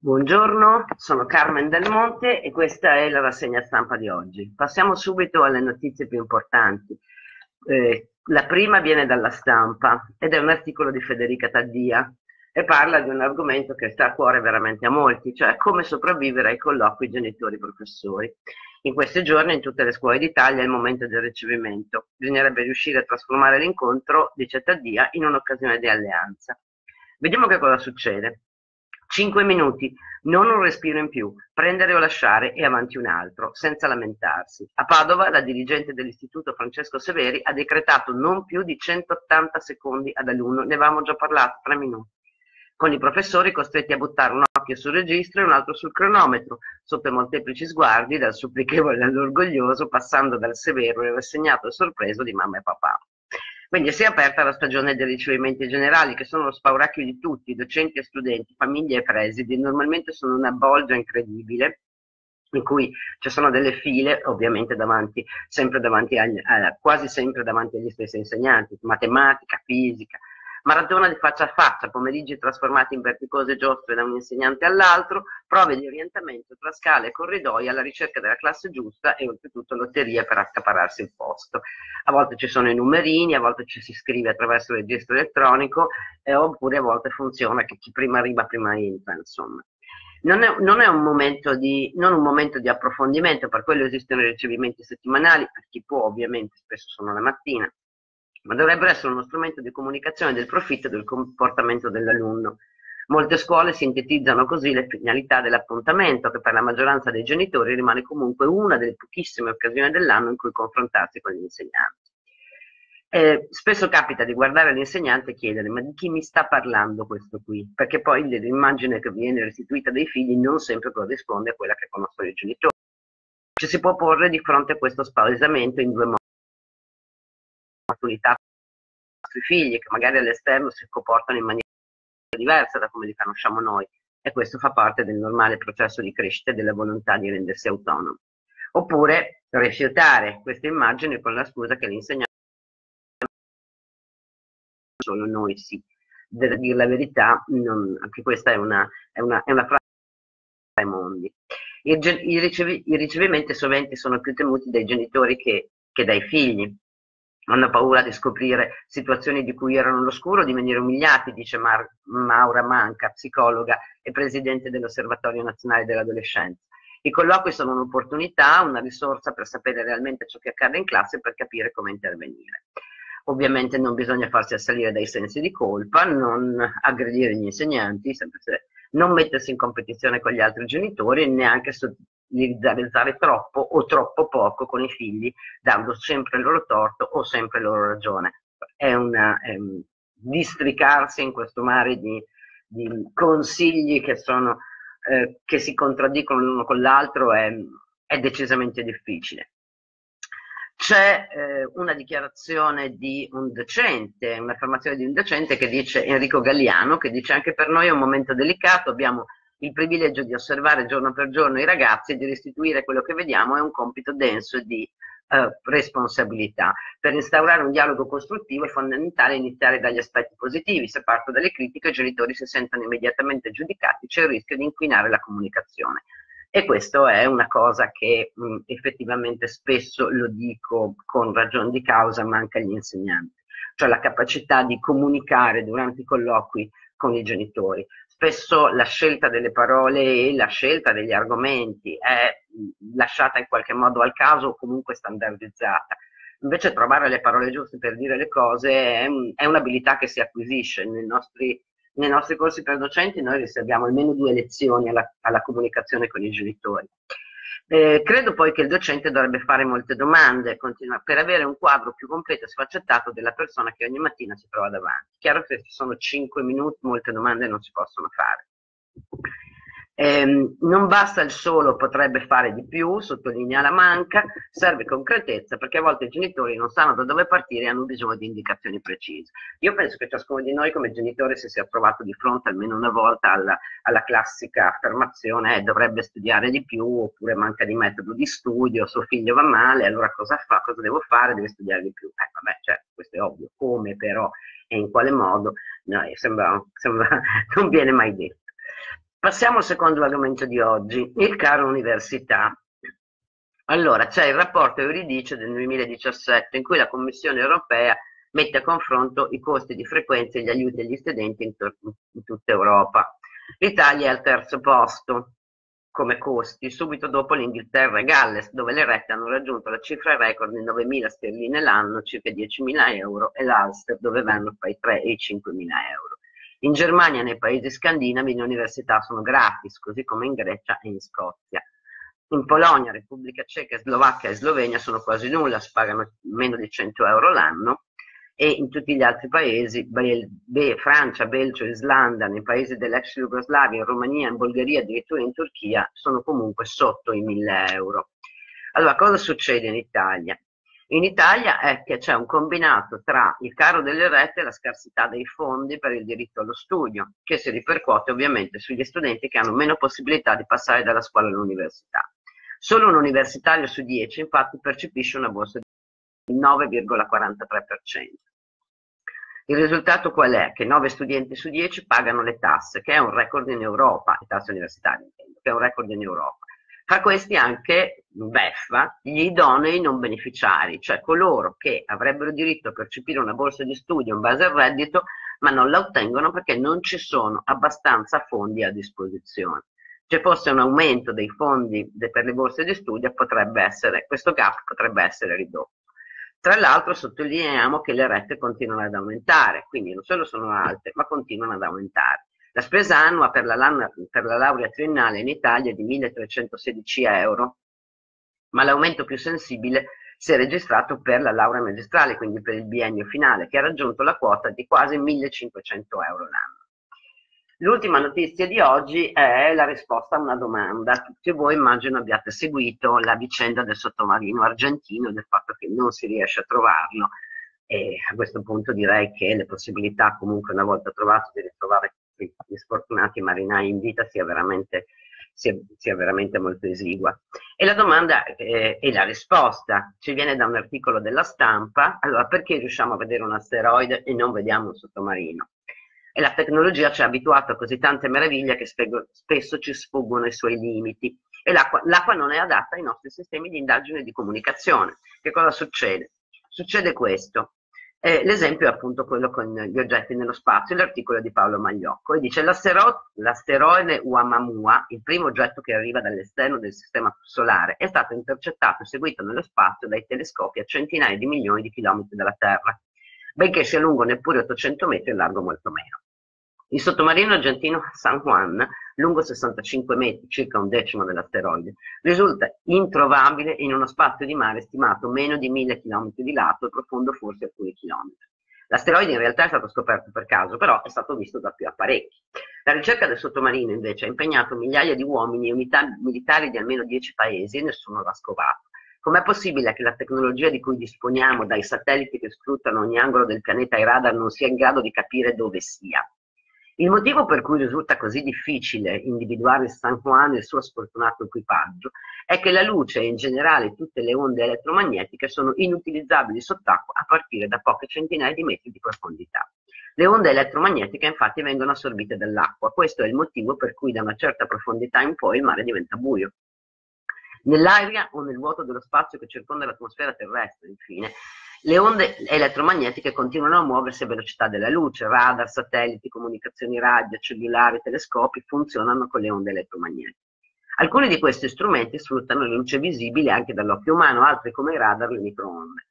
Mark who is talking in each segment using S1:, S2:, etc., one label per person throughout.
S1: Buongiorno, sono Carmen Del Monte e questa è la rassegna stampa di oggi. Passiamo subito alle notizie più importanti. Eh, la prima viene dalla stampa ed è un articolo di Federica Taddia e parla di un argomento che sta a cuore veramente a molti, cioè come sopravvivere ai colloqui genitori-professori. In questi giorni in tutte le scuole d'Italia è il momento del ricevimento. Bisognerebbe riuscire a trasformare l'incontro, dice Taddia, in un'occasione di alleanza. Vediamo che cosa succede. 5 minuti, non un respiro in più, prendere o lasciare e avanti un altro, senza lamentarsi. A Padova la dirigente dell'istituto Francesco Severi ha decretato non più di 180 secondi ad alunno, ne avevamo già parlato, 3 minuti, con i professori costretti a buttare un occhio sul registro e un altro sul cronometro, sotto i molteplici sguardi, dal supplichevole all'orgoglioso, passando dal severo e rassegnato e sorpreso di mamma e papà. Quindi si è aperta la stagione dei ricevimenti generali, che sono lo spauracchio di tutti, docenti e studenti, famiglie e presidi. Normalmente sono una bolgia incredibile, in cui ci sono delle file, ovviamente davanti, sempre davanti agli, eh, quasi sempre davanti agli stessi insegnanti, matematica, fisica, maratona di faccia a faccia, pomeriggi trasformati in verticose giostre da un insegnante all'altro, prove di orientamento tra scale e corridoi alla ricerca della classe giusta e oltretutto lotterie per accapararsi il posto. A volte ci sono i numerini, a volte ci si scrive attraverso il registro elettronico, eh, oppure a volte funziona che chi prima arriva prima entra, insomma. Non è, non è un, momento di, un momento di approfondimento, per quello esistono i ricevimenti settimanali, per chi può ovviamente, spesso sono la mattina, ma dovrebbero essere uno strumento di comunicazione del profitto e del comportamento dell'alunno. Molte scuole sintetizzano così le finalità dell'appuntamento, che per la maggioranza dei genitori rimane comunque una delle pochissime occasioni dell'anno in cui confrontarsi con gli insegnanti. Eh, spesso capita di guardare l'insegnante e chiedere ma di chi mi sta parlando questo qui? Perché poi l'immagine che viene restituita dai figli non sempre corrisponde a quella che conoscono i genitori. Ci si può porre di fronte a questo spaesamento in due modi ai nostri figli che magari all'esterno si comportano in maniera diversa da come li conosciamo noi e questo fa parte del normale processo di crescita e della volontà di rendersi autonomo. Oppure rifiutare queste immagini con la scusa che l'insegnante solo noi sì. Per dire la verità, non, anche questa è una, è una, è una frase ai mondi. I, i, ricevi, I, ricevimenti sovente sono più temuti dai genitori che, che dai figli hanno paura di scoprire situazioni di cui erano all'oscuro, di venire umiliati, dice Mar- Maura Manca, psicologa e presidente dell'Osservatorio Nazionale dell'Adolescenza. I colloqui sono un'opportunità, una risorsa per sapere realmente ciò che accade in classe e per capire come intervenire. Ovviamente non bisogna farsi assalire dai sensi di colpa, non aggredire gli insegnanti, non mettersi in competizione con gli altri genitori, neanche solidarizzare troppo o troppo poco con i figli, dando sempre il loro torto o sempre la loro ragione. È una è districarsi in questo mare di, di consigli che, sono, eh, che si contraddicono l'uno con l'altro, è, è decisamente difficile c'è eh, una dichiarazione di un docente, un'affermazione di un docente che dice, Enrico Galliano, che dice anche per noi è un momento delicato, abbiamo il privilegio di osservare giorno per giorno i ragazzi e di restituire quello che vediamo è un compito denso di eh, responsabilità. Per instaurare un dialogo costruttivo è fondamentale iniziare dagli aspetti positivi. Se parto dalle critiche, i genitori si sentono immediatamente giudicati, c'è il rischio di inquinare la comunicazione. E questo è una cosa che mh, effettivamente spesso lo dico con ragione di causa, manca agli insegnanti, cioè la capacità di comunicare durante i colloqui con i genitori spesso la scelta delle parole e la scelta degli argomenti è lasciata in qualche modo al caso o comunque standardizzata. Invece trovare le parole giuste per dire le cose è, è un'abilità che si acquisisce. Nei nostri, nei nostri, corsi per docenti noi riserviamo almeno due lezioni alla, alla comunicazione con i genitori. Eh, credo poi che il docente dovrebbe fare molte domande per avere un quadro più completo e sfaccettato della persona che ogni mattina si trova davanti. Chiaro che se ci sono 5 minuti, molte domande non si possono fare. Eh, non basta il solo, potrebbe fare di più, sottolinea la manca, serve concretezza perché a volte i genitori non sanno da dove partire e hanno bisogno di indicazioni precise. Io penso che ciascuno di noi come genitore si sia trovato di fronte almeno una volta alla, alla classica affermazione eh, dovrebbe studiare di più oppure manca di metodo di studio, suo figlio va male, allora cosa fa, cosa devo fare, deve studiare di più. Eh, vabbè, cioè, questo è ovvio, come però e in quale modo, no, sembra, sembra, non viene mai detto. Passiamo al secondo argomento di oggi, il caro università. Allora, c'è il rapporto Euridice del 2017 in cui la Commissione europea mette a confronto i costi di frequenza e gli aiuti agli studenti in, in tutta Europa. L'Italia è al terzo posto come costi, subito dopo l'Inghilterra e Galles, dove le rette hanno raggiunto la cifra record di 9.000 sterline l'anno, circa 10.000 euro, e l'Ulster dove vanno fra i 3 e i 5.000 euro. In Germania nei paesi scandinavi le università sono gratis, così come in Grecia e in Scozia. In Polonia, Repubblica Ceca, Slovacchia e Slovenia sono quasi nulla, si pagano meno di 100 euro l'anno e in tutti gli altri paesi, Bel, Be, Francia, Belgio, Islanda, nei paesi dell'ex Jugoslavia, in Romania, in Bulgaria, addirittura in Turchia, sono comunque sotto i 1000 euro. Allora, cosa succede in Italia? In Italia è che c'è un combinato tra il caro delle rette e la scarsità dei fondi per il diritto allo studio, che si ripercuote ovviamente sugli studenti che hanno meno possibilità di passare dalla scuola all'università. Solo un universitario su 10 infatti percepisce una borsa di 9,43%. Il risultato qual è? Che 9 studenti su 10 pagano le tasse, che è un record in Europa, le tasse universitarie intendo, che è un record in Europa. Fra questi anche beffa gli idonei non beneficiari, cioè coloro che avrebbero diritto a percepire una borsa di studio in base al reddito, ma non la ottengono perché non ci sono abbastanza fondi a disposizione. Se fosse un aumento dei fondi per le borse di studio, essere, questo gap potrebbe essere ridotto. Tra l'altro sottolineiamo che le rette continuano ad aumentare, quindi non solo sono alte, ma continuano ad aumentare. La spesa annua per la, per la laurea triennale in Italia è di 1.316 euro, ma l'aumento più sensibile si è registrato per la laurea magistrale, quindi per il biennio finale, che ha raggiunto la quota di quasi 1.500 euro l'anno. L'ultima notizia di oggi è la risposta a una domanda. Tutti voi immagino abbiate seguito la vicenda del sottomarino argentino, del fatto che non si riesce a trovarlo e a questo punto direi che le possibilità comunque una volta trovato di ritrovare gli sfortunati marinai in vita sia veramente, sia, sia veramente molto esigua. E la domanda eh, e la risposta ci viene da un articolo della stampa, allora perché riusciamo a vedere un asteroide e non vediamo un sottomarino? E la tecnologia ci ha abituato a così tante meraviglie che spesso ci sfuggono i suoi limiti e l'acqua non è adatta ai nostri sistemi di indagine e di comunicazione. Che cosa succede? Succede questo, eh, l'esempio è appunto quello con gli oggetti nello spazio, l'articolo di Paolo Magliocco, e dice l'asteroide Uamamua, il primo oggetto che arriva dall'esterno del sistema solare, è stato intercettato e seguito nello spazio dai telescopi a centinaia di milioni di chilometri dalla Terra, benché sia lungo neppure 800 metri e largo molto meno. Il sottomarino argentino San Juan, lungo 65 metri, circa un decimo dell'asteroide, risulta introvabile in uno spazio di mare stimato meno di 1000 km di lato e profondo forse alcuni chilometri. L'asteroide in realtà è stato scoperto per caso, però è stato visto da più apparecchi. La ricerca del sottomarino invece ha impegnato migliaia di uomini e unità militari di almeno 10 paesi e nessuno l'ha scovato. Com'è possibile che la tecnologia di cui disponiamo, dai satelliti che sfruttano ogni angolo del pianeta e radar, non sia in grado di capire dove sia? Il motivo per cui risulta così difficile individuare San Juan e il suo sfortunato equipaggio è che la luce e in generale tutte le onde elettromagnetiche sono inutilizzabili sott'acqua a partire da poche centinaia di metri di profondità. Le onde elettromagnetiche infatti vengono assorbite dall'acqua, questo è il motivo per cui da una certa profondità in poi il mare diventa buio. Nell'aria o nel vuoto dello spazio che circonda l'atmosfera terrestre, infine, le onde elettromagnetiche continuano a muoversi a velocità della luce, radar, satelliti, comunicazioni radio, cellulari, telescopi funzionano con le onde elettromagnetiche. Alcuni di questi strumenti sfruttano la luce visibile anche dall'occhio umano, altri come i radar le microonde.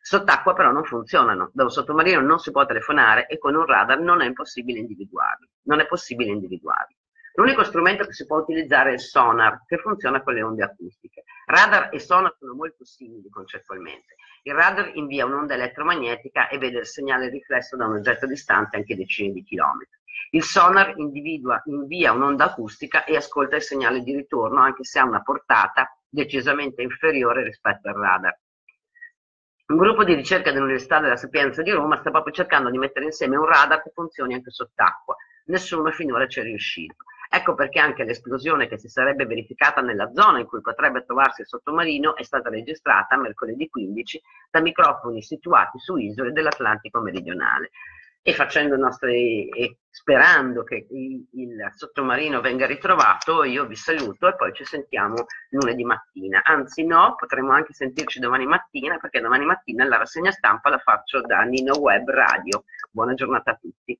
S1: Sott'acqua però non funzionano, da un sottomarino non si può telefonare e con un radar non è impossibile individuarli. Non è possibile individuarli. L'unico strumento che si può utilizzare è il sonar, che funziona con le onde acustiche. Radar e sonar sono molto simili concettualmente. Il radar invia un'onda elettromagnetica e vede il segnale riflesso da un oggetto distante anche decine di chilometri. Il sonar invia un'onda acustica e ascolta il segnale di ritorno anche se ha una portata decisamente inferiore rispetto al radar. Un gruppo di ricerca dell'Università della Sapienza di Roma sta proprio cercando di mettere insieme un radar che funzioni anche sott'acqua. Nessuno finora ci è riuscito. Ecco perché anche l'esplosione che si sarebbe verificata nella zona in cui potrebbe trovarsi il sottomarino è stata registrata mercoledì 15 da microfoni situati su isole dell'Atlantico meridionale. e nostri, e sperando che il, il, sottomarino venga ritrovato, io vi saluto e poi ci sentiamo lunedì mattina. Anzi no, potremo anche sentirci domani mattina perché domani mattina la rassegna stampa la faccio da Nino Web Radio. Buona giornata a tutti.